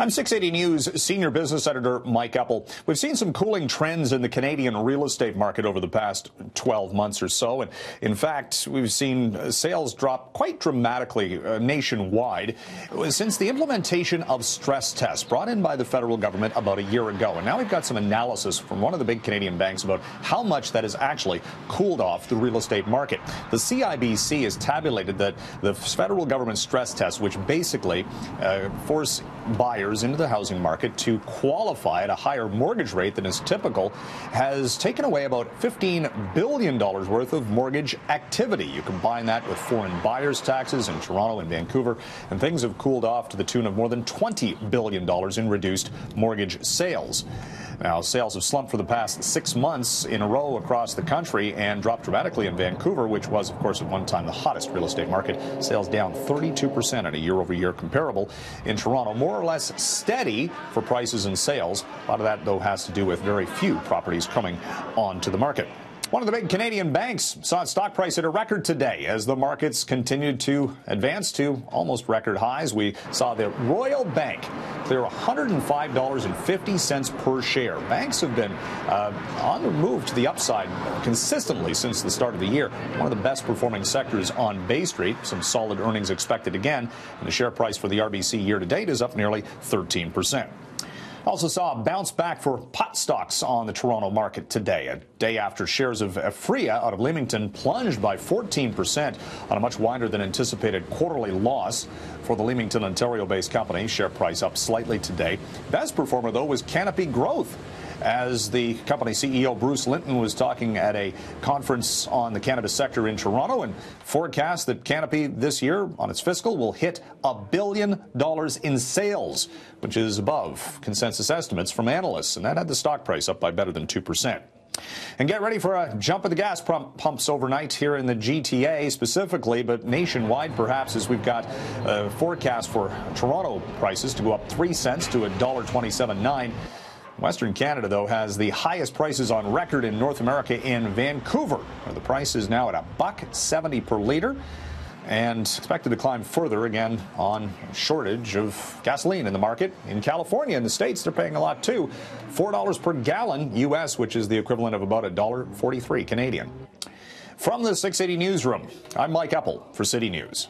I'm 680 News senior business editor Mike Eppel. We've seen some cooling trends in the Canadian real estate market over the past 12 months or so. And in fact, we've seen sales drop quite dramatically uh, nationwide since the implementation of stress tests brought in by the federal government about a year ago. And now we've got some analysis from one of the big Canadian banks about how much that has actually cooled off the real estate market. The CIBC has tabulated that the federal government stress tests, which basically uh, force buyers buyers into the housing market to qualify at a higher mortgage rate than is typical has taken away about $15 billion worth of mortgage activity. You combine that with foreign buyers taxes in Toronto and Vancouver, and things have cooled off to the tune of more than $20 billion in reduced mortgage sales. Now, sales have slumped for the past six months in a row across the country and dropped dramatically in Vancouver, which was, of course, at one time the hottest real estate market. Sales down 32% on a year over year comparable. In Toronto, more or less steady for prices and sales. A lot of that, though, has to do with very few properties coming onto the market. One of the big Canadian banks saw its stock price hit a record today as the markets continued to advance to almost record highs. We saw the Royal Bank clear $105.50 per share. Banks have been uh, on the move to the upside consistently since the start of the year. One of the best performing sectors on Bay Street. Some solid earnings expected again. And the share price for the RBC year to date is up nearly 13 percent. Also saw a bounce back for pot stocks on the Toronto market today, a day after shares of Aphria out of Leamington plunged by 14% on a much wider than anticipated quarterly loss for the Leamington, Ontario-based company. Share price up slightly today. Best performer, though, was Canopy Growth as the company CEO Bruce Linton was talking at a conference on the cannabis sector in Toronto and forecast that Canopy this year on its fiscal will hit a billion dollars in sales, which is above consensus estimates from analysts. And that had the stock price up by better than 2%. And get ready for a jump of the gas pumps overnight here in the GTA specifically, but nationwide perhaps as we've got a forecast for Toronto prices to go up 3 cents to $1.27.9. Western Canada, though, has the highest prices on record in North America in Vancouver, where the price is now at a buck 70 per liter and expected to climb further again on shortage of gasoline in the market. In California, in the States, they're paying a lot too. $4 per gallon U.S., which is the equivalent of about $1.43 Canadian. From the 680 Newsroom, I'm Mike Eppel for City News.